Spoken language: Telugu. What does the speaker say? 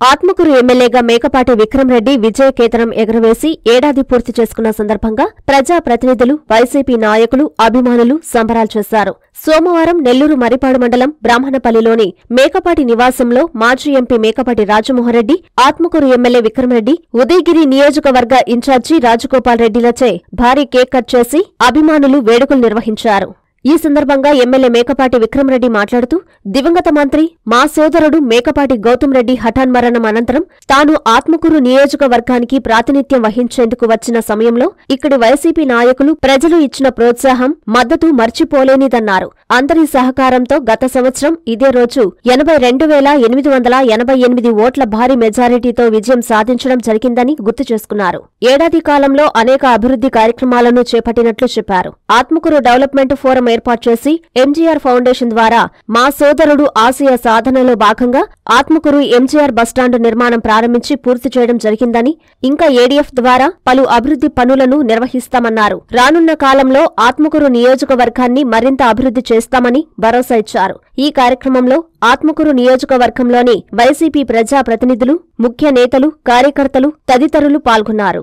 ఆత్మకూరు ఎమ్మెల్యేగా మేకపాటి విక్రమరెడ్డి విజయ కేతనం ఎగరవేసి ఏడాది పూర్తి చేసుకున్న సందర్భంగా ప్రజా ప్రతినిధులు వైసీపీ నాయకులు అభిమానులు సంబరాలు చేశారు. సోమవారం నెల్లూరు మరిపాడు మండలం బ్రాహ్మణపల్లిలోని మేకపాటి నివాసంలో మాజీ ఎంపీ మేకపాటి రాజమోహన్రెడ్డి ఆత్మకూరు ఎమ్మెల్యే విక్రమరెడ్డి ఉదయగిరి నియోజకవర్గ ఇన్ఛార్జి రాజగోపాల్ రెడ్డిలచే భారీ కేక్ కట్ చేసి అభిమానులు వేడుకలు నిర్వహించారు. ఈ సందర్భంగా ఎమ్మెల్యే మేకపాటి విక్రమరెడ్డి మాట్లాడుతూ దివంగత మంత్రి మా సోదరుడు మేకపాటి గౌతమ్ రెడ్డి హఠాన్మరణం అనంతరం తాను ఆత్మకూరు నియోజకవర్గానికి ప్రాతినిధ్యం వహించేందుకు వచ్చిన సమయంలో ఇక్కడి వైసీపీ నాయకులు ప్రజలు ఇచ్చిన ప్రోత్సాహం మద్దతు మర్చిపోలేనిదన్నారు. అందరి సహకారంతో గత సంవత్సరం ఇదే రోజు ఎనభై రెండు వేల ఎనిమిది వందల ఎనభై ఎనిమిది ఓట్ల భారీ మెజారిటీతో విజయం సాధించడం జరిగిందని గుర్తు చేసుకున్నారు. ఏడాది కాలంలో అనేక అభివృద్ధి కార్యక్రమాలను చేపట్టినట్లు చెప్పారు. ఆత్మకూరు డెవలప్మెంట్ ఫోరం ఏర్పాటు చేసి ఎంజీఆర్ ఫౌండేషన్ ద్వారా మా సోదరుడు ఆశయ సాధనలో భాగంగా ఆత్మకూరు ఎంజీఆర్ బస్టాండు నిర్మాణం ప్రారంభించి పూర్తి చేయడం జరిగిందని ఇంకా ఏడీఎఫ్ ద్వారా పలు అభివృద్ధి పనులను నిర్వహిస్తామన్నారు. రానున్న కాలంలో ఆత్మకూరు నియోజకవర్గాన్ని మరింత అభివృద్ధి చేస్తామని భరోసా ఇచ్చారు. ఈ కార్యక్రమంలో ఆత్మకూరు నియోజకవర్గంలోని వైసీపీ ప్రజా ప్రతినిధులు ముఖ్య నేతలు కార్యకర్తలు తదితరులు పాల్గొన్నారు.